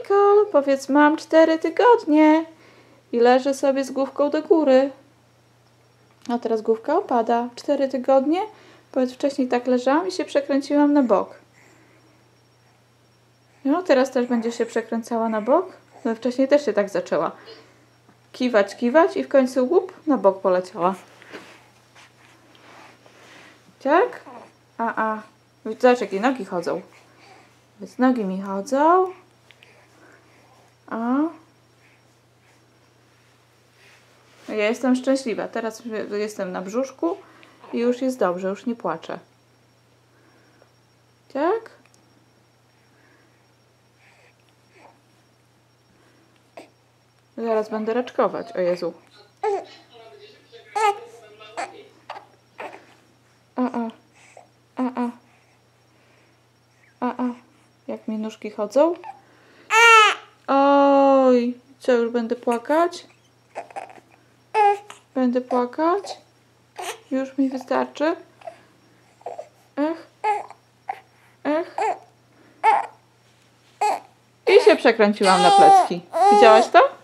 Nicole, powiedz mam cztery tygodnie. I leży sobie z główką do góry. A teraz główka opada. Cztery tygodnie. Powiedz wcześniej tak leżałam i się przekręciłam na bok. No, teraz też będzie się przekręcała na bok. No, wcześniej też się tak zaczęła. Kiwać, kiwać i w końcu łup na bok poleciała. Tak? A, a. Zobacz, jakie nogi chodzą. Więc nogi mi chodzą. A. Ja jestem szczęśliwa. Teraz jestem na brzuszku i już jest dobrze, już nie płaczę. Tak? Zaraz będę raczkować. O Jezu. A, a. A, a. A, a. Jak mi nóżki chodzą? Oj, co już będę płakać? Będę płakać? Już mi wystarczy? Ech. Ech. I się przekręciłam na plecki. Widziałaś to?